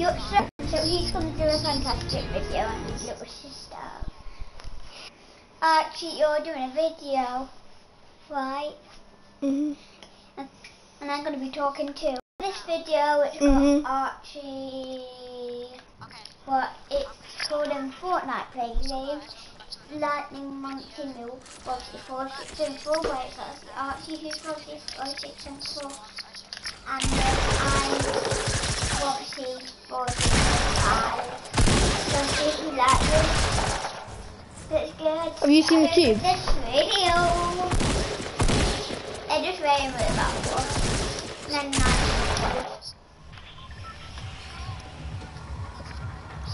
Your, so, so he's going to do a fantastic video on his little sister. Archie, you're doing a video, right? Mhm. And I'm going to be talking too. This video, it's Mhm. got Archie. What it's called in Fortnite game. Lightning Monkey Mill, obviously 4, 6 and 4, where it's Archie who's 4, 6, 4, 6 and 4. And then I'm obviously 4, 6 and 5. So if you like this, that's good. Have you seen the tube? This video. I just ran with about four. Then nine.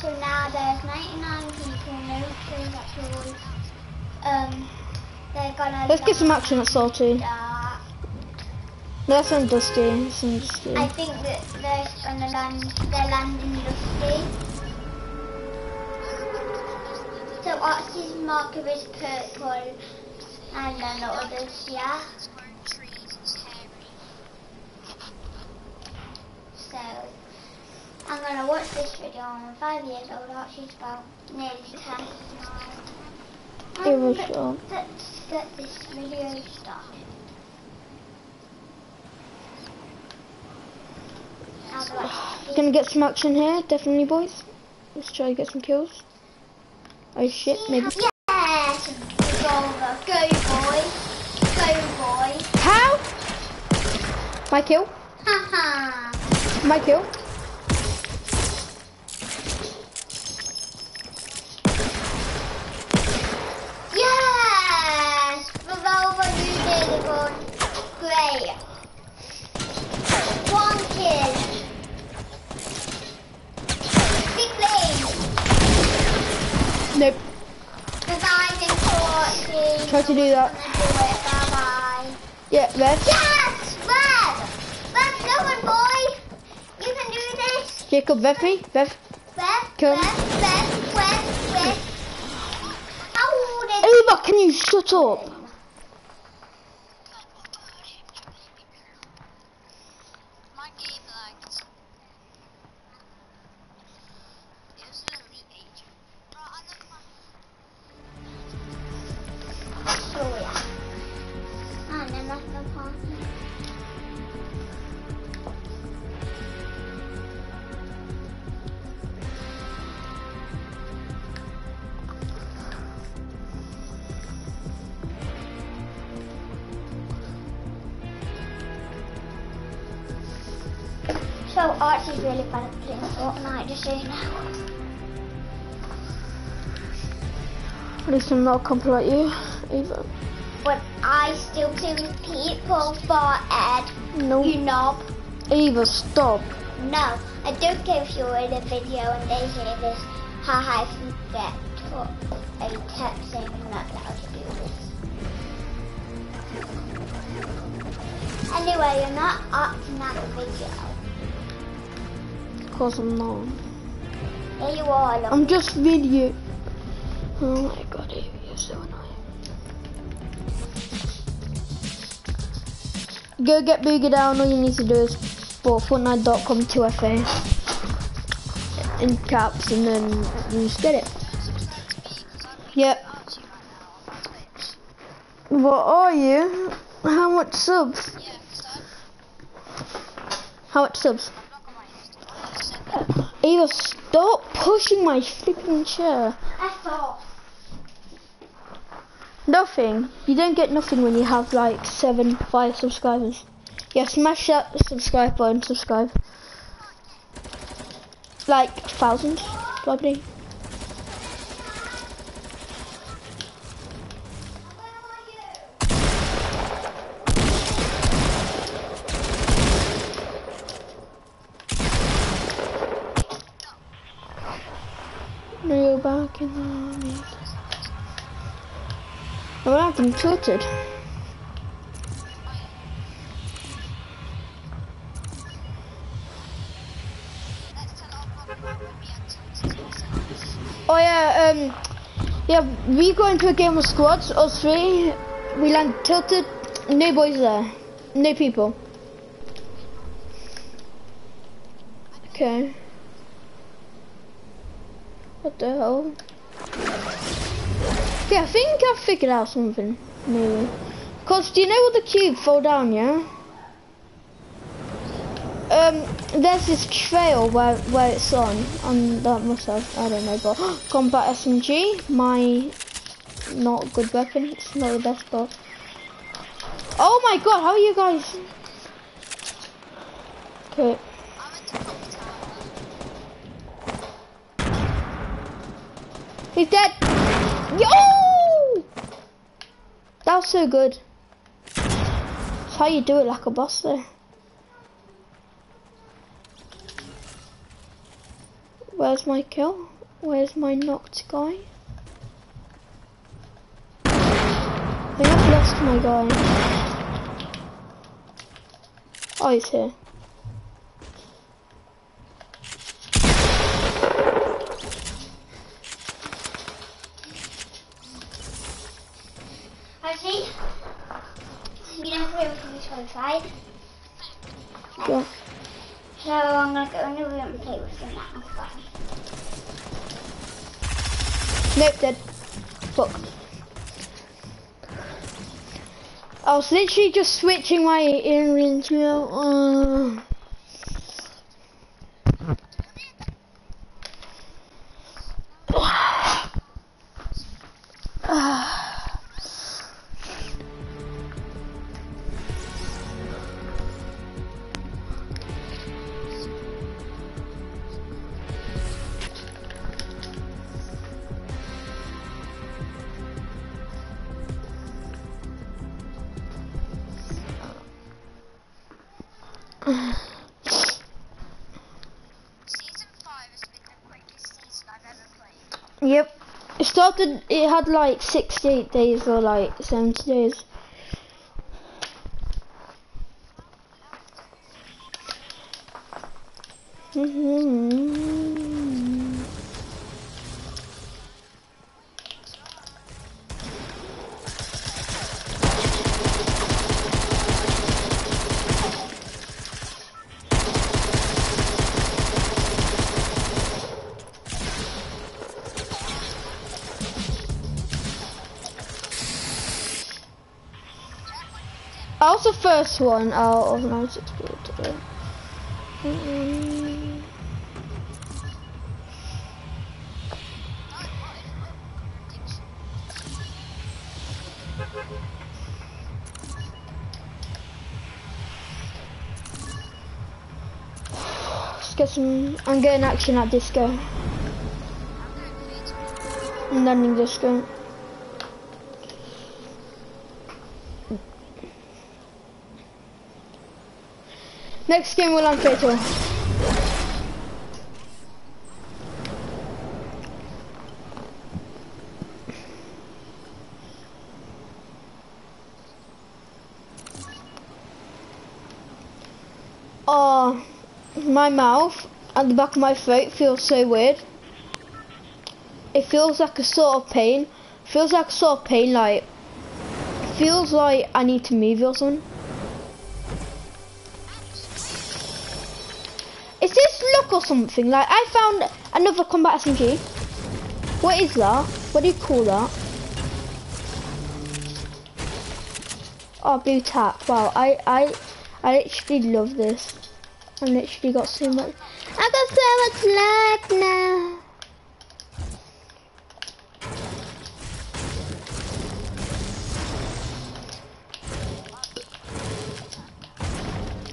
So now there's 99 people, no two actually. Um, they're gonna. Let's get some action at Salty. At- That's on Dusty. That's on Dusty. I think that they're gonna land. They're landing Dusty. So Archie's marker is purple, and then the others, yeah. So I'm gonna watch this video. I'm five years old. Archie's about nearly ten. It was short. Let's get this video started. How do I Gonna get some action here, definitely, boys. Let's try to get some kills. Oh shit, maybe. Yes! Revolver. Go, boy. Go, boy. How? My kill. Haha. My kill. yes! Revolver, you did it. Great. One kill. Nope. Reviving fortune. Try to do that. Do. Bye-bye. Yeah, red. Yes! Rev! Rev, go on, boy! You can do this! Jacob, Bev me. Bev. Rev, Come. Rev, Rev, Rev, Rev. How old is Ava, can you shut up? Oh, oh, so Archie's really bad at playing Fortnite, just so you know. At least I'm not a couple like you, Ava. But I still with people for Ed. No. You knob. Ava, stop. No, I don't care if you're in a video and they hear this. Haha, if you get to a text saying I'm not allowed to do this. Anyway, you're not acting out the video. Of course I'm not. Here you are, look. I'm just video. Oh my god, you're so annoying. Go get bigger down. All you need to do is put Fortnite.com 2FA in caps and then you just get it. Yep. What are you? How much subs? How much subs? I'm not on my Insta. Ava, stop pushing my flipping chair. Thought. Nothing. You don't get nothing when you have like seven, five subscribers. Yeah, smash that subscribe button, subscribe. Like thousands, probably. No, back in the army. I'm acting tilted. Let's tell our we enter into Oh yeah, um, yeah, we go into a game of squads, us three. We land tilted. No boys there. No people. Okay. What the hell? Okay, I think I've figured out something new. Cause do you know what the cube fall down, yeah? Um, there's this trail where where it's on, and that must have I don't know, but combat SMG, my not good weapon. It's not the best, but oh my god, how are you guys? Okay. I'm at the clock tower. He's dead. Yo! That was so good. That's how you do it like a boss there. Where's my kill? Where's my knocked guy? I think I've lost my guy. Oh, he's here. Actually, you don't this one side. Yeah. So I'm gonna go in the room and play with them now. Fine. Nope, dead. Fuck. I was literally just switching my inventory out. Uh, started, it had like 68 days or like 70 days. Mhm. The first one out of 96 people today. Mm. Let's get some. I'm getting action at disco. I'm landing disco. Next game we'll on Fatal. Oh, my mouth and the back of my throat feels so weird. It feels like a sort of pain. Feels like a sort of pain, like feels like I need to move or something. Or something? Like I found another combat SMG. What is that? What do you call that? Oh, blue tack. Wow, I I I literally love this. I literally got so much. I got so much life now.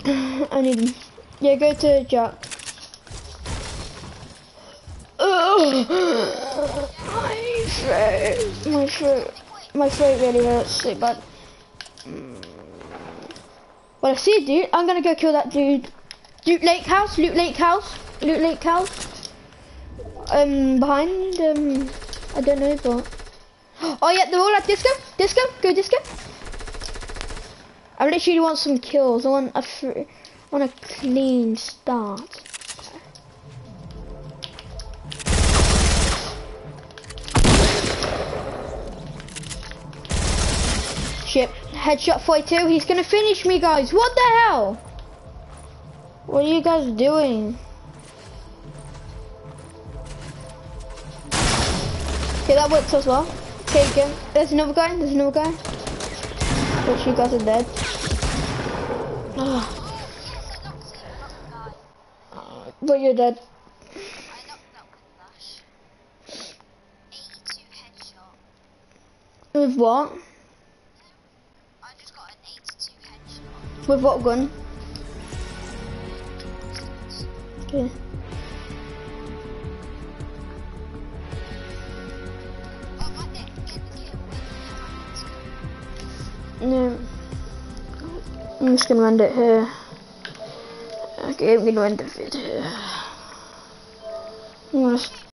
I need. Yeah, go to Jack. Ugh. My my throat, my throat really hurts so bad. Mm. Well, I see a dude. I'm gonna go kill that dude. Loot Lake House, Loot Lake House, Loot Lake House. Um, behind, um, I don't know, but. Oh yeah, they're all at disco, disco, go disco. I literally want some kills. I want a, I want a clean start. Shit, headshot 42. He's gonna finish me, guys. What the hell? What are you guys doing? Okay, that works as well. Okay, him. There's another guy. There's another guy. Which you guys are dead. Guy. but you're dead. I knocked that with Flash. 82 headshot. With what? I just got an 82 headshot. With what gun? Okay. No. I'm just gonna end it here. Okay, I'm gonna end video.